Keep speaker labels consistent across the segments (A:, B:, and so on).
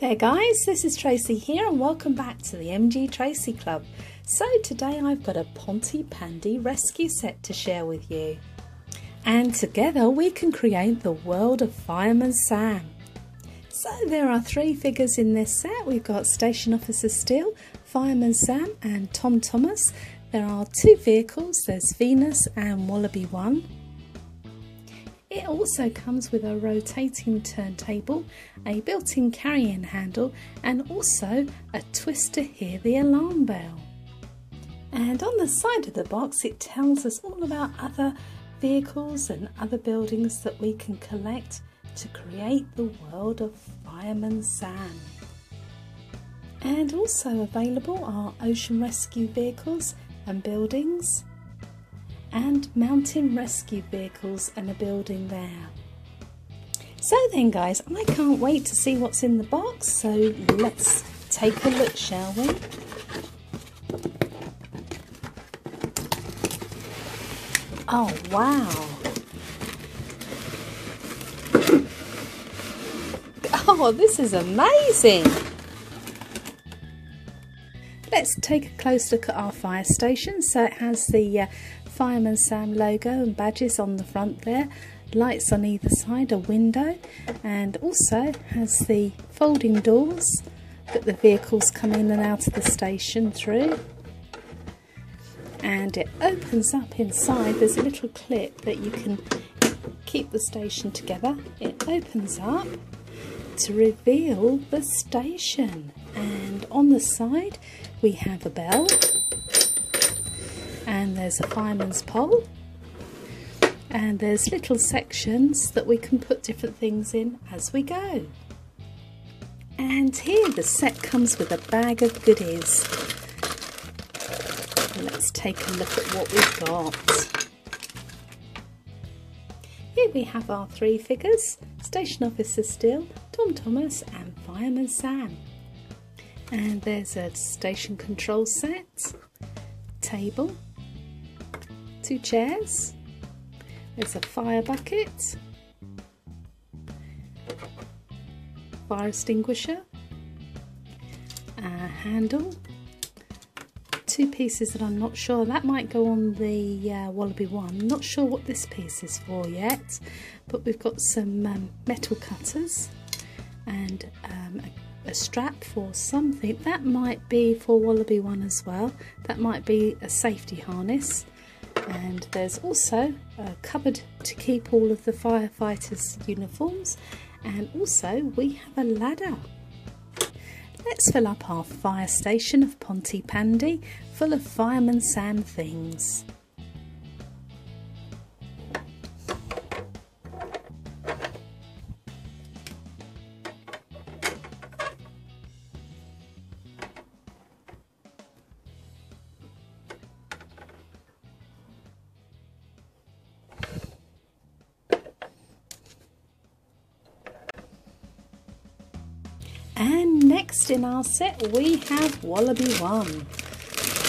A: There guys, this is Tracey here and welcome back to the MG Tracey Club. So today I've got a Pontypandy rescue set to share with you. And together we can create the world of Fireman Sam. So there are three figures in this set. We've got Station Officer Steele, Fireman Sam and Tom Thomas. There are two vehicles, there's Venus and Wallaby 1. It also comes with a rotating turntable, a built-in carrying handle and also a twist to hear the alarm bell. And on the side of the box it tells us all about other vehicles and other buildings that we can collect to create the world of Fireman Sam. And also available are ocean rescue vehicles and buildings and mountain rescue vehicles and a building there. So then guys, I can't wait to see what's in the box, so let's take a look, shall we? Oh wow! Oh, this is amazing! Let's take a close look at our fire station. So it has the uh, Fireman Sam logo and badges on the front there, lights on either side, a window, and also has the folding doors that the vehicles come in and out of the station through. And it opens up inside, there's a little clip that you can keep the station together. It opens up to reveal the station and on the side we have a bell and there's a fireman's pole and there's little sections that we can put different things in as we go. And here the set comes with a bag of goodies. Let's take a look at what we've got. Here we have our three figures, Station Officer Steele, Tom Thomas and Fireman Sam. And there's a station control set, table, two chairs. There's a fire bucket, fire extinguisher, a handle, two pieces that I'm not sure. That might go on the uh, Wallaby one. not sure what this piece is for yet, but we've got some um, metal cutters and um, a, a, strap for something. That might be for Wallaby one as well. That might be a safety harness and there's also a cupboard to keep all of the firefighters uniforms. And also we have a ladder. Let's fill up our fire station of Pontypandy full of fireman Sam things next in our set we have Wallaby 1.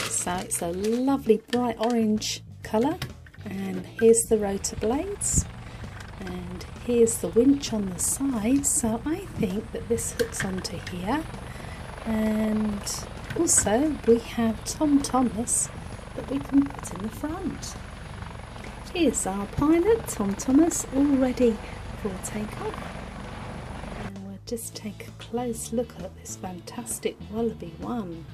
A: So it's a lovely bright orange colour. And here's the rotor blades. And here's the winch on the side. So I think that this hooks onto here. And also we have Tom Thomas that we can put in the front. Here's our pilot Tom Thomas all ready for takeoff just take a close look at this fantastic Wallaby one.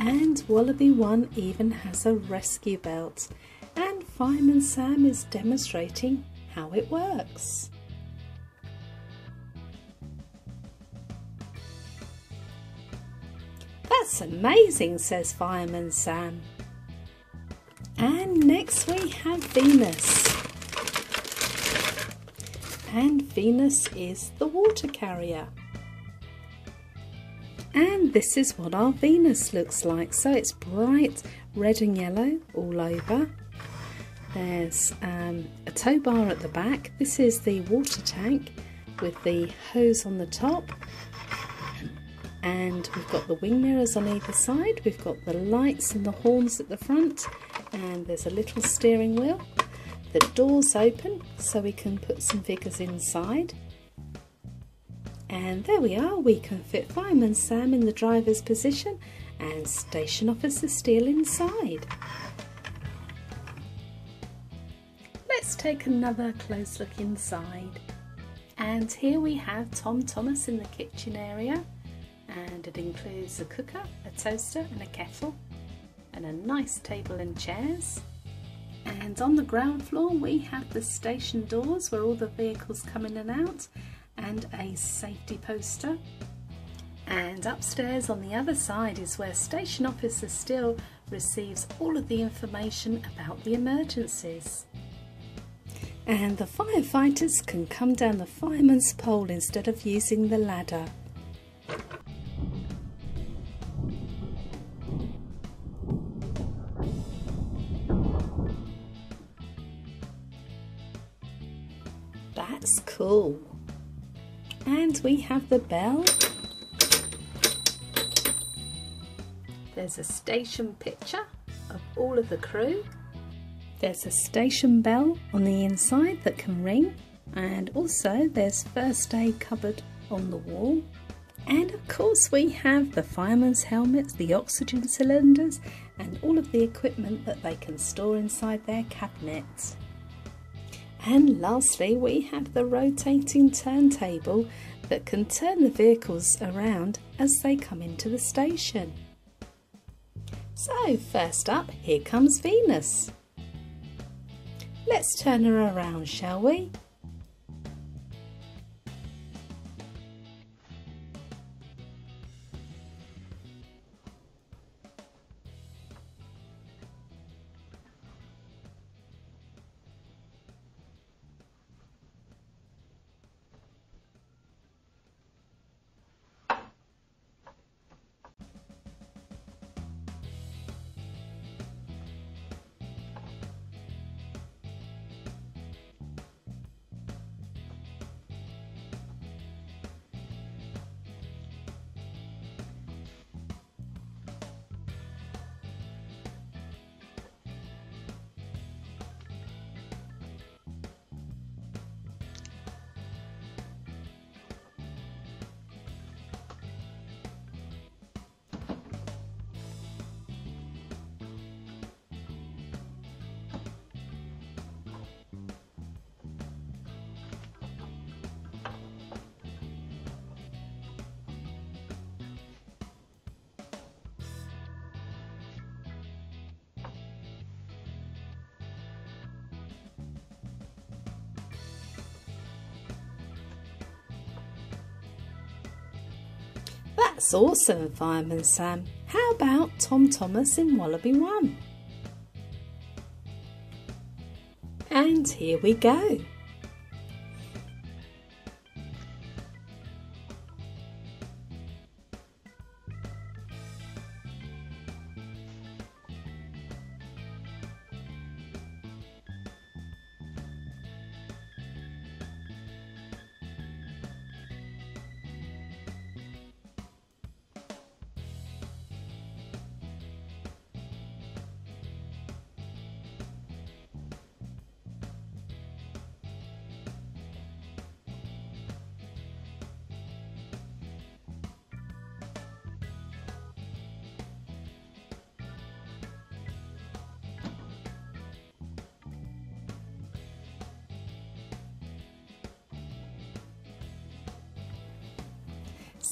A: And Wallaby 1 even has a rescue belt and Fireman Sam is demonstrating how it works. That's amazing, says Fireman Sam. And next we have Venus. And Venus is the water carrier. And this is what our Venus looks like. So it's bright red and yellow all over. There's um, a tow bar at the back. This is the water tank with the hose on the top. And we've got the wing mirrors on either side. We've got the lights and the horns at the front and there's a little steering wheel. the doors open so we can put some figures inside. And there we are, we can fit Fireman Sam in the driver's position and Station Officer Steele inside. Let's take another close look inside. And here we have Tom Thomas in the kitchen area and it includes a cooker, a toaster and a kettle and a nice table and chairs. And on the ground floor we have the station doors where all the vehicles come in and out and a safety poster. And upstairs on the other side is where Station Officer Steele receives all of the information about the emergencies. And the firefighters can come down the fireman's pole instead of using the ladder. Cool. And we have the bell. There's a station picture of all of the crew. There's a station bell on the inside that can ring and also there's first aid cupboard on the wall. And of course we have the fireman's helmets, the oxygen cylinders and all of the equipment that they can store inside their cabinets. And lastly, we have the rotating turntable that can turn the vehicles around as they come into the station. So first up, here comes Venus. Let's turn her around, shall we? That's awesome, Fireman Sam. How about Tom Thomas in Wallaby 1? And here we go.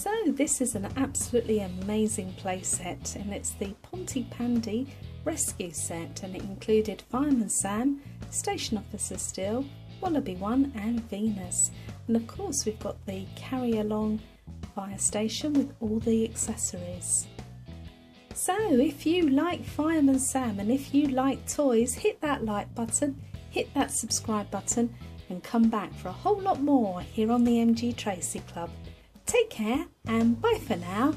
A: So this is an absolutely amazing playset and it's the Pontypandy rescue set and it included Fireman Sam, Station Officer Steele, Wallaby One and Venus. And of course we've got the carry along fire station with all the accessories. So if you like Fireman Sam and if you like toys, hit that like button, hit that subscribe button and come back for a whole lot more here on the MG Tracey Club. Take care and bye for now.